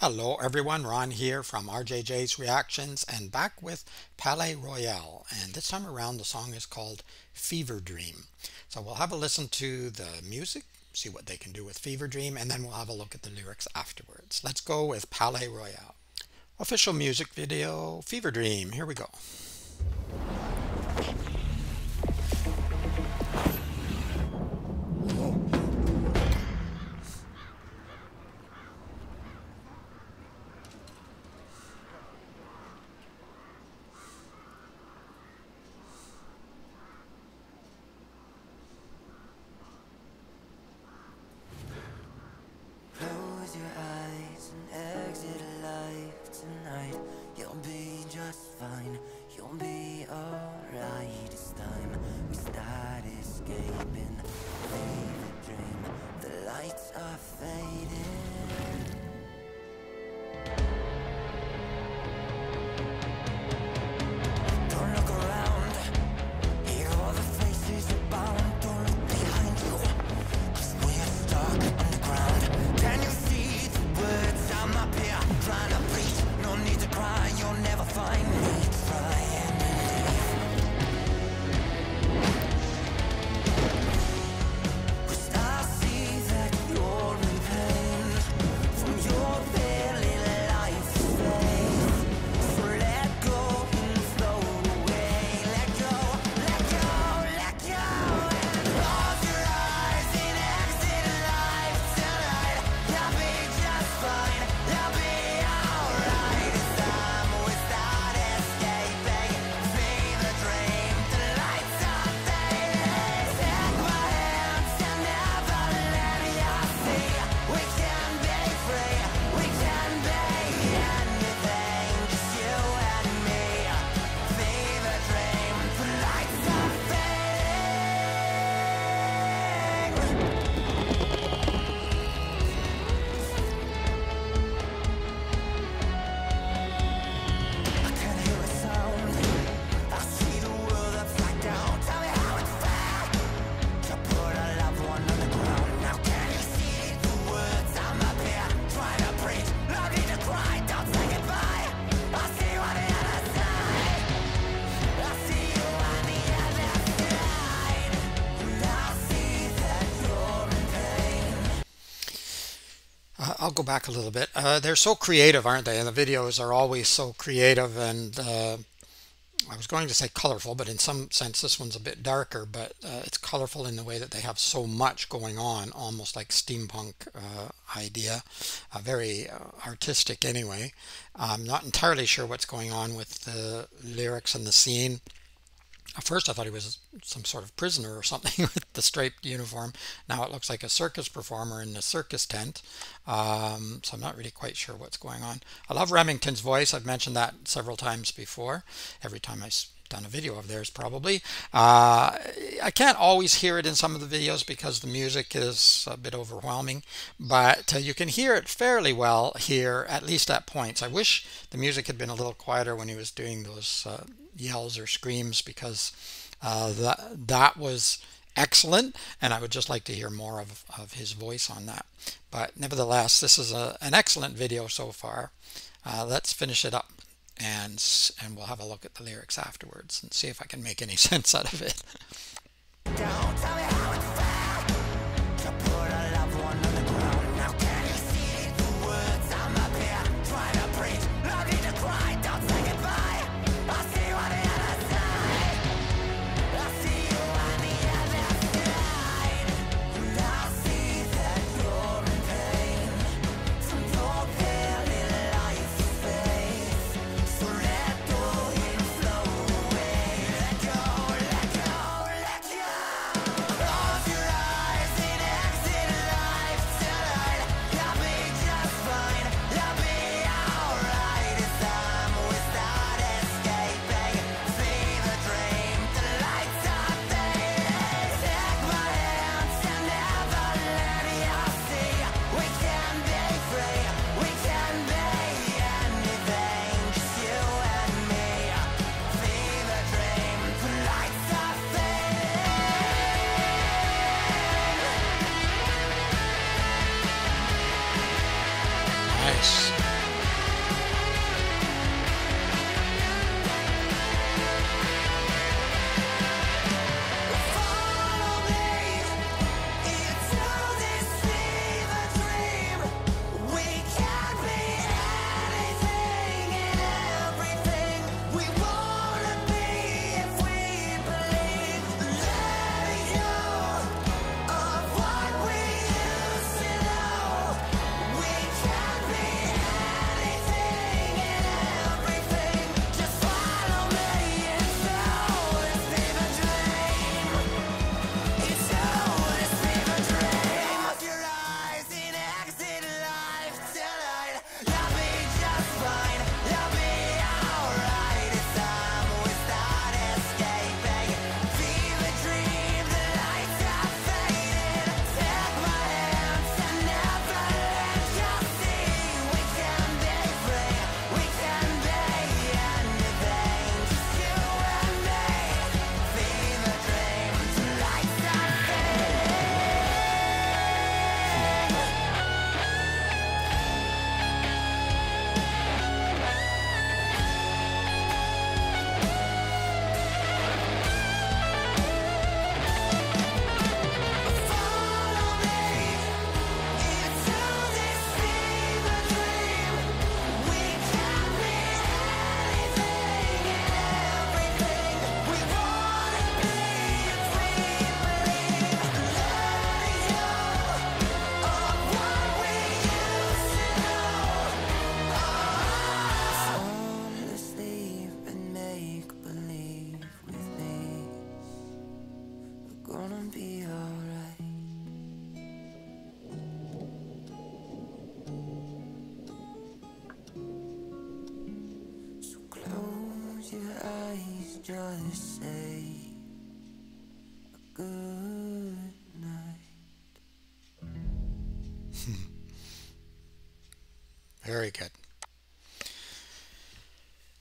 Hello everyone, Ron here from RJJ's Reactions and back with Palaye Royale and this time around the song is called Fever Dream. So we'll have a listen to the music, see what they can do with Fever Dream and then we'll have a look at the lyrics afterwards. Let's go with Palaye Royale. Official music video, Fever Dream, here we go. I'll go back a little bit. Uh, they're so creative, aren't they? And the videos are always so creative and uh, I was going to say colorful, but in some sense this one's a bit darker, but uh, it's colorful in the way that they have so much going on, almost like steampunk uh, idea, very uh, artistic anyway. I'm not entirely sure what's going on with the lyrics and the scene. At first I thought he was some sort of prisoner or something with the striped uniform. Now it looks like a circus performer in a circus tent. Um, so I'm not really quite sure what's going on. I love Remington's voice. I've mentioned that several times before. Every time I've done a video of theirs probably. Uh, I can't always hear it in some of the videos because the music is a bit overwhelming, but uh, you can hear it fairly well here, at least at points. I wish the music had been a little quieter when he was doing those uh, yells or screams because uh, that, that was excellent and I would just like to hear more of, of his voice on that. But nevertheless, this is a, an excellent video so far. Uh, let's finish it up and and we'll have a look at the lyrics afterwards and see if I can make any sense out of it. Gonna be alright. So close your eyes, just say a good night. Very good.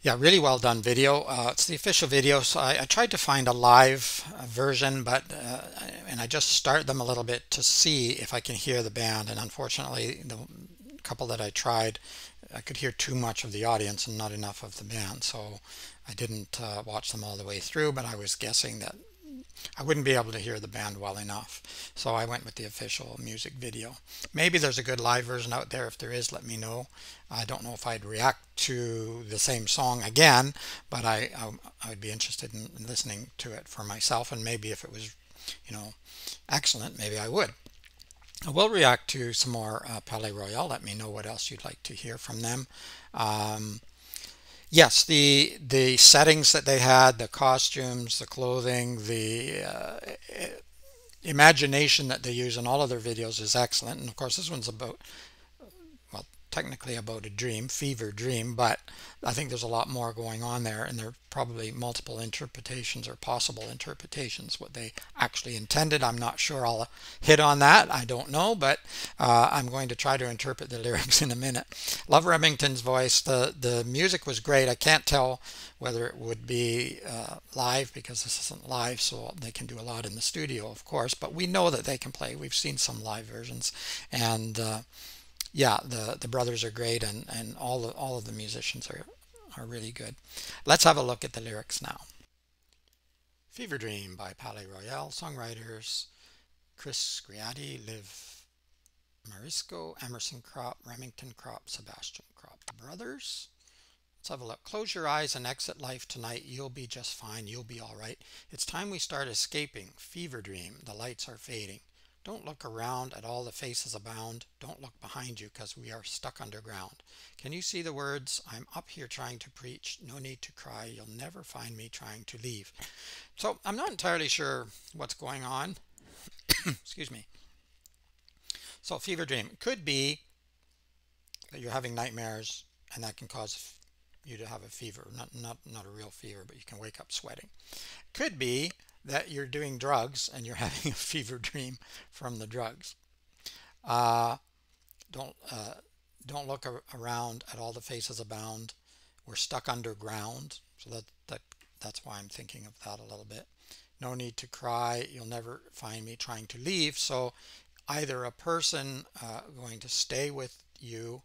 Yeah, really well done video. Uh, it's the official video, so I, I tried to find a live uh, version, but uh, and I just start them a little bit to see if I can hear the band. And unfortunately, the couple that I tried, I could hear too much of the audience and not enough of the band. So I didn't uh, watch them all the way through, but I was guessing that I wouldn't be able to hear the band well enough. So I went with the official music video. Maybe there's a good live version out there. If there is, let me know. I don't know if I'd react to the same song again, but I, I, I would be interested in, in listening to it for myself. And maybe if it was, you know, excellent, maybe I would. I will react to some more uh, Palaye Royale. Let me know what else you'd like to hear from them. Um, yes, the the settings that they had, the costumes, the clothing, the uh, imagination that they use in all of their videos is excellent. And of course, this one's about technically about a dream, fever dream, but I think there's a lot more going on there, and there are probably multiple interpretations or possible interpretations. What they actually intended, I'm not sure I'll hit on that. I don't know, but uh, I'm going to try to interpret the lyrics in a minute. Love Remington's voice. The the music was great. I can't tell whether it would be uh, live because this isn't live, so they can do a lot in the studio, of course. But we know that they can play. We've seen some live versions, and uh, yeah, the the brothers are great, and and all the, all of the musicians are are really good. Let's have a look at the lyrics now. Fever Dream by Palaye Royale, songwriters Chris Greatti, Liv Marisco, Emerson Kropp, Remington Kropp, Sebastian Kropp. The brothers. Let's have a look. Close your eyes and exit life tonight. You'll be just fine. You'll be all right. It's time we start escaping. Fever dream. The lights are fading. Don't look around at all the faces abound. Don't look behind you because we are stuck underground. Can you see the words? I'm up here trying to preach. No need to cry. You'll never find me trying to leave. So I'm not entirely sure what's going on. Excuse me. So fever dream could be that you're having nightmares and that can cause you to have a fever. Not, not, not a real fever, but you can wake up sweating. Could be that you're doing drugs and you're having a fever dream from the drugs. Uh, don't uh, don't look around at all the faces abound. We're stuck underground, so that that that's why I'm thinking of that a little bit. No need to cry. You'll never find me trying to leave. So either a person uh, going to stay with you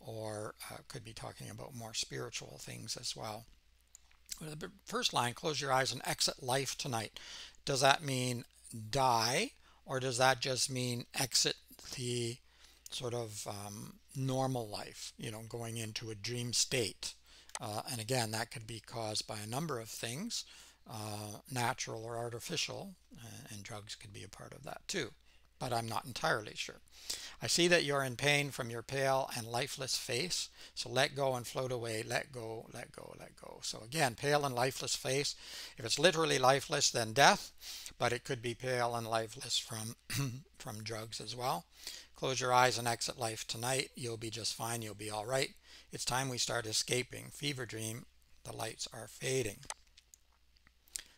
or uh, could be talking about more spiritual things as well. The first line, close your eyes and exit life tonight. Does that mean die or does that just mean exit the sort of um, normal life, you know, going into a dream state? Uh, and again, that could be caused by a number of things, uh, natural or artificial, uh, and drugs could be a part of that too but I'm not entirely sure. I see that you're in pain from your pale and lifeless face. So let go and float away. Let go, let go, let go. So again, pale and lifeless face. If it's literally lifeless, then death, but it could be pale and lifeless from, from drugs as well. Close your eyes and exit life tonight. You'll be just fine. You'll be all right. It's time we start escaping. Fever dream. The lights are fading.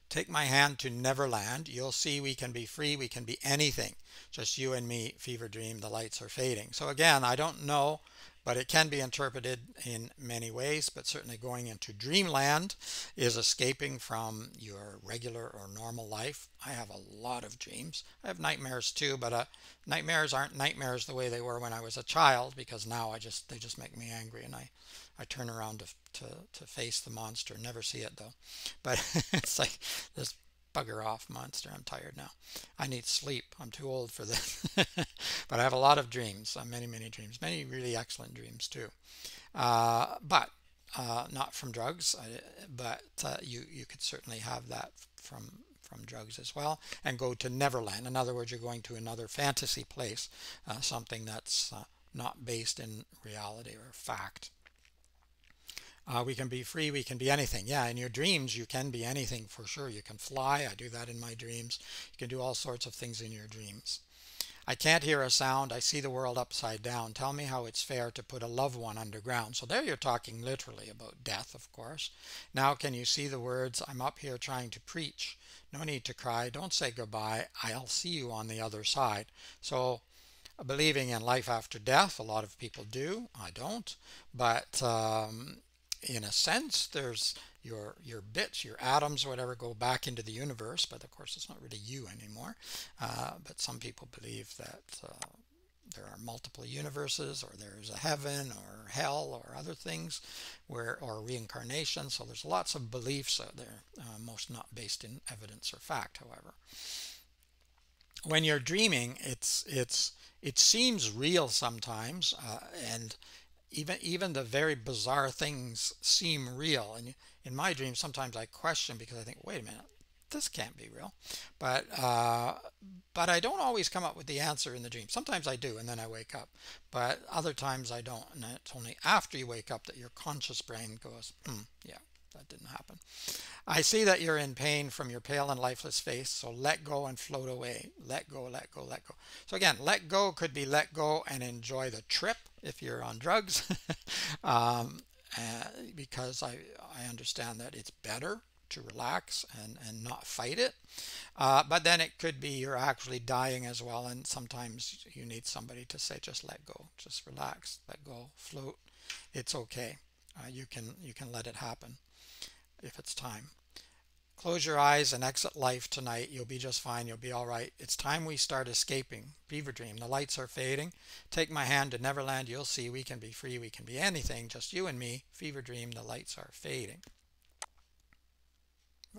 Take my hand to Neverland. You'll see we can be free. We can be anything. Just you and me, fever dream. The lights are fading. So again, I don't know, but it can be interpreted in many ways. But certainly going into dreamland is escaping from your regular or normal life. I have a lot of dreams. I have nightmares too, but uh, nightmares aren't nightmares the way they were when I was a child because now I just they just make me angry and I I turn around to, to, to face the monster. Never see it though. But it's like this bugger off monster. I'm tired now. I need sleep. I'm too old for this. but I have a lot of dreams, uh, many, many dreams, many really excellent dreams too. Uh, but uh, not from drugs, but uh, you, you could certainly have that from from drugs as well and go to Neverland. In other words, you're going to another fantasy place, uh, something that's uh, not based in reality or fact. Uh, we can be free, we can be anything. Yeah, in your dreams, you can be anything for sure. You can fly. I do that in my dreams. You can do all sorts of things in your dreams. I can't hear a sound. I see the world upside down. Tell me how it's fair to put a loved one underground. So there you're talking literally about death, of course. Now can you see the words, I'm up here trying to preach. No need to cry. Don't say goodbye. I'll see you on the other side. So believing in life after death, a lot of people do. I don't. But um, in a sense, there's your your bits, your atoms, whatever, go back into the universe. But of course, it's not really you anymore. Uh, but some people believe that uh, there are multiple universes, or there's a heaven, or hell, or other things, where or reincarnation. So there's lots of beliefs out there, uh, most not based in evidence or fact, however. When you're dreaming, it's it's it seems real sometimes, uh, and even even the very bizarre things seem real. And in my dreams sometimes i question because i think wait a minute this can't be real. But uh, but i don't always come up with the answer in the dream. Sometimes i do and then i wake up. But other times i don't and it's only after you wake up that your conscious brain goes hmm, yeah that didn't happen. I see that you're in pain from your pale and lifeless face, so let go and float away. Let go, let go, let go. So again, let go could be let go and enjoy the trip if you're on drugs, um, uh, because I, I understand that it's better to relax and, and not fight it. Uh, but then it could be you're actually dying as well, and sometimes you need somebody to say, just let go, just relax, let go, float. It's okay. Uh, you can you can let it happen if it's time. Close your eyes and exit life tonight. You'll be just fine. You'll be all right. It's time we start escaping. Fever dream. The lights are fading. Take my hand to Neverland. You'll see we can be free. We can be anything. Just you and me. Fever dream. The lights are fading.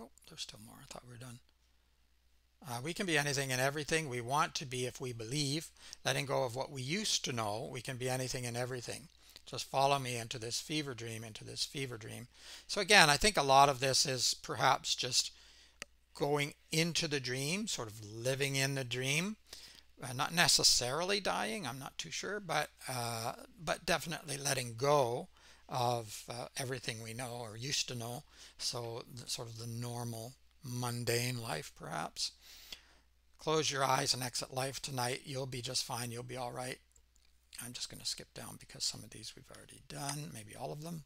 Oh, there's still more. I thought we were done. Uh, we can be anything and everything we want to be if we believe. Letting go of what we used to know, we can be anything and everything. Just follow me into this fever dream, into this fever dream. So again, I think a lot of this is perhaps just going into the dream, sort of living in the dream. Uh, not necessarily dying, I'm not too sure, but uh, but definitely letting go of uh, everything we know or used to know. So sort of the normal, mundane life, perhaps. Close your eyes and exit life tonight. You'll be just fine. You'll be all right. I'm just going to skip down because some of these we've already done, maybe all of them.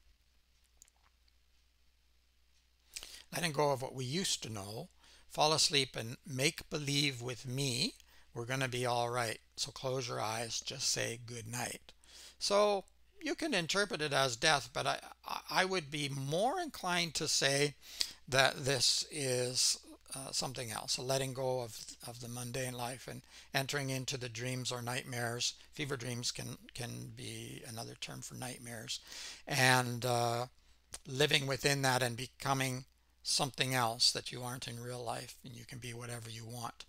Letting go of what we used to know, fall asleep and make believe with me, we're going to be all right. So close your eyes, just say good night. So you can interpret it as death, but I, I would be more inclined to say that this is uh, something else, a letting go of of the mundane life and entering into the dreams or nightmares. Fever dreams can can be another term for nightmares, and uh, living within that and becoming something else that you aren't in real life, and you can be whatever you want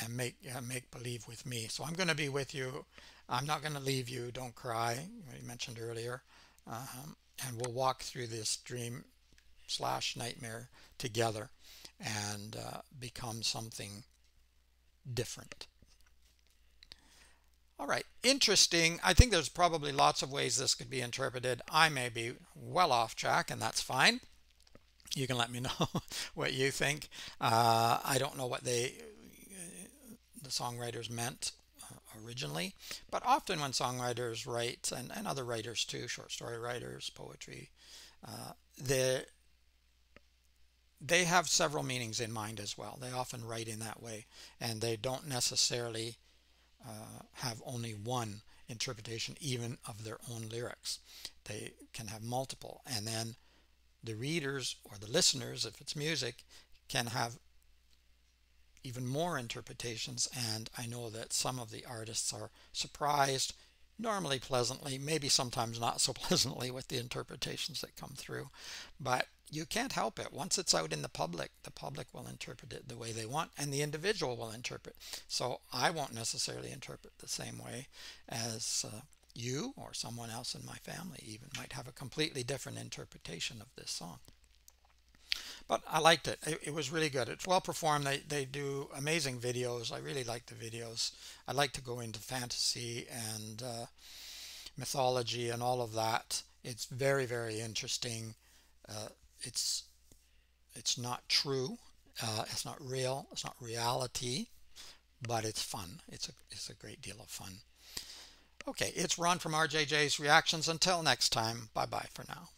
and make uh, make believe with me. So I'm going to be with you. I'm not going to leave you. Don't cry. We mentioned earlier, um, and we'll walk through this dream slash nightmare together and uh, become something different. All right, interesting. I think there's probably lots of ways this could be interpreted. I may be well off track, and that's fine. You can let me know what you think. Uh, I don't know what they, the songwriters meant uh, originally, but often when songwriters write, and, and other writers too, short story writers, poetry, uh, the they have several meanings in mind as well. They often write in that way, and they don't necessarily uh, have only one interpretation, even of their own lyrics. They can have multiple, and then the readers or the listeners, if it's music, can have even more interpretations. And I know that some of the artists are surprised, normally pleasantly, maybe sometimes not so pleasantly with the interpretations that come through. But you can't help it. Once it's out in the public, the public will interpret it the way they want and the individual will interpret. So I won't necessarily interpret the same way as uh, you or someone else in my family even might have a completely different interpretation of this song. But I liked it. It, it was really good. It's well performed. They, they do amazing videos. I really like the videos. I like to go into fantasy and uh, mythology and all of that It's very, very interesting. Uh, it's it's not true. Uh, it's not real. It's not reality, but it's fun. It's a it's a great deal of fun. Okay, it's Ron from RJJ's Reactions. Until next time, bye bye for now.